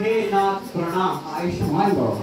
हे नाथ प्रणाम आयुष्मान। भव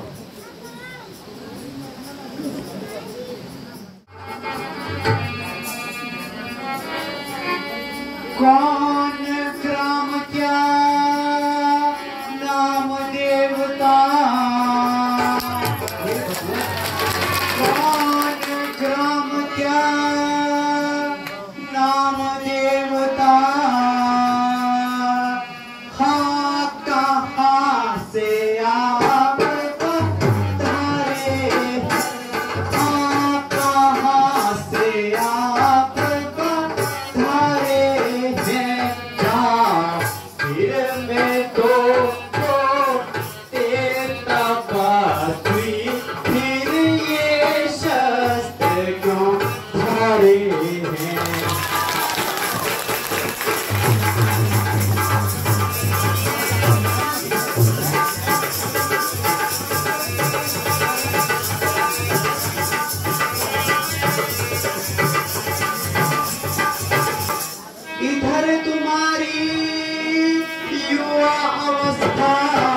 इधर तुम्हारी युवा अवस्था।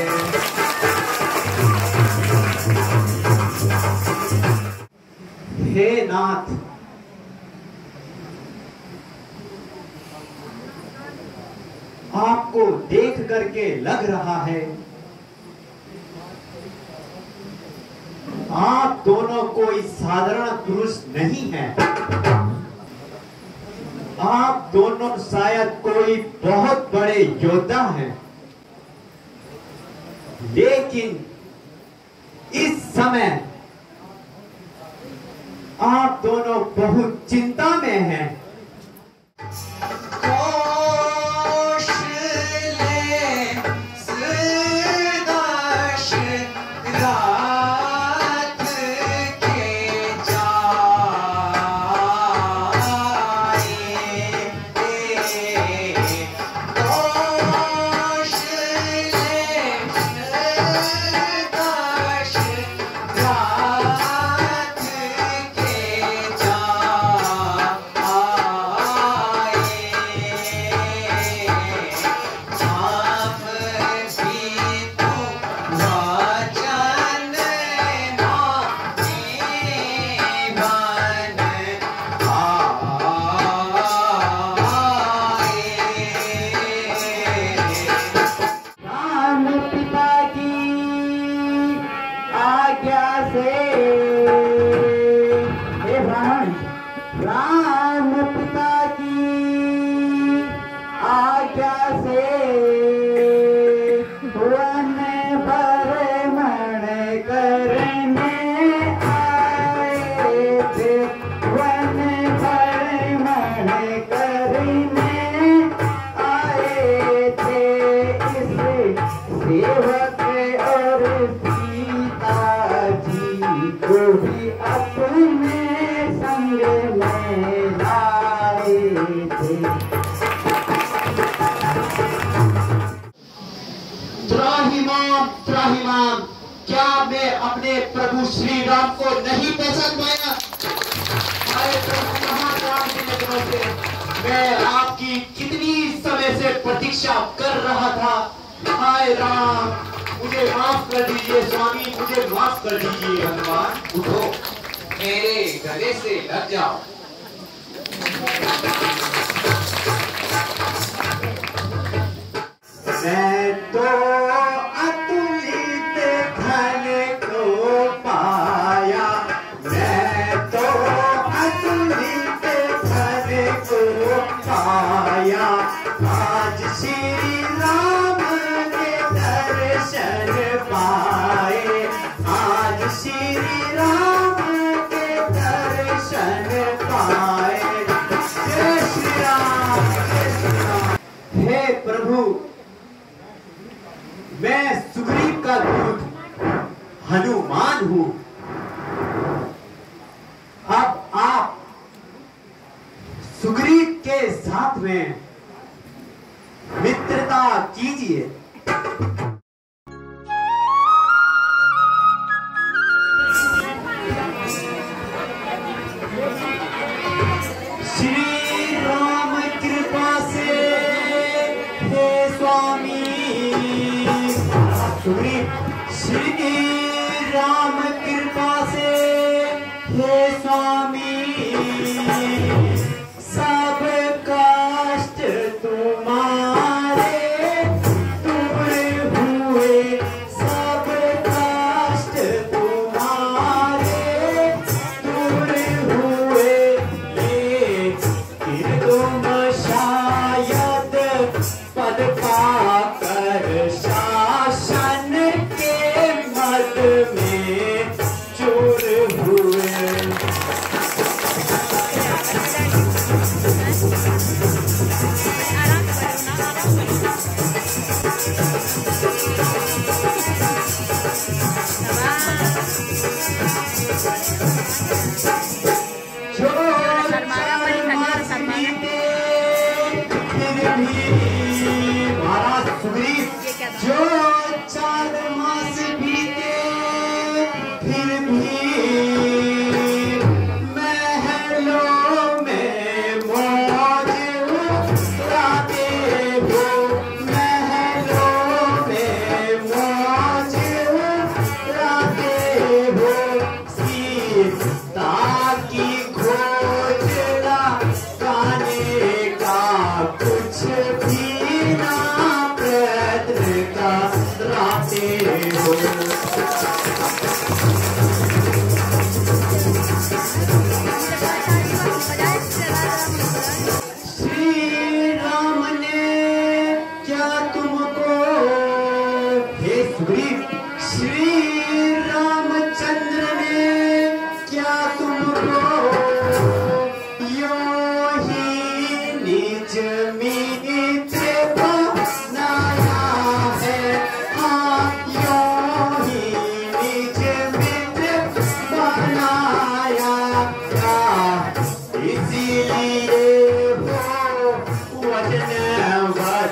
नाथ आपको देख करके लग रहा है। आप दोनों कोई साधारण पुरुष नहीं है। आप दोनों शायद कोई बहुत बड़े योद्धा हैं। लेकिन इस समय आप दोनों बहुत चिंता में हैं। क्या मैं अपने प्रभु श्री राम को नहीं पसंद पाया? हमारे प्रभु महाराम की मैं आपकी कितनी समय से प्रतीक्षा कर रहा था हाय राम, मुझे माफ़ कर दीजिए, स्वामी, मुझे माफ़ कर दीजिए, हनुमान। उठो, मेरे गले से लग जाओ। मैं तो अतुलित धन प्रभु मैं सुग्रीव का दूत हनुमान हूँ। अब आप सुग्रीव के साथ में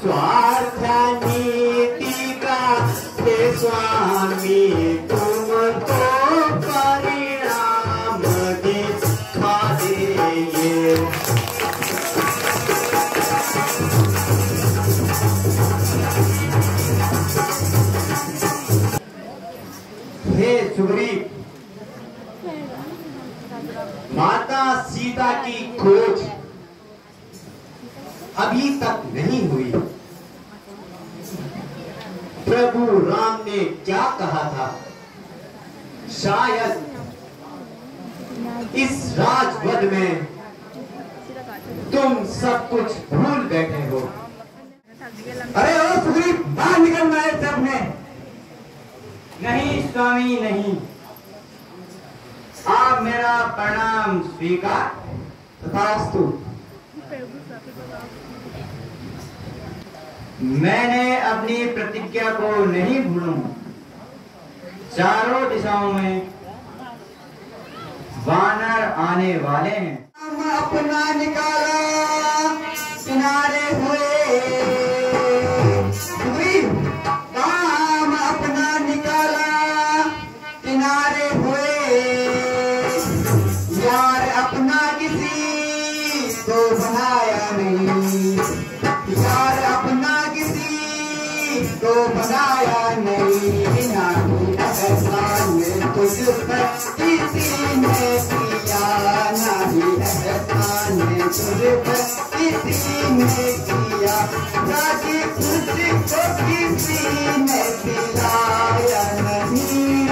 स्वार्थ नीति का हे स्वामी तुम तो परिणाम दिखा हे सुग्री माता सीता की खोज अभी तक नहीं हुई। राम ने क्या कहा था? शायद इस राजवद में तुम सब कुछ भूल बैठे हो। अरे ओ बाहर निकलना है सब में। नहीं, स्वामी, नहीं। आप मेरा प्रणाम स्वीकार तथास्तु। मैंने अपनी प्रतिज्ञा को नहीं भूलू। चारों दिशाओं में वानर आने वाले हैं। अपना निकाला। उस में पिया नहीं रहता ने में पिया राज़ी खुद को पिलाया नहीं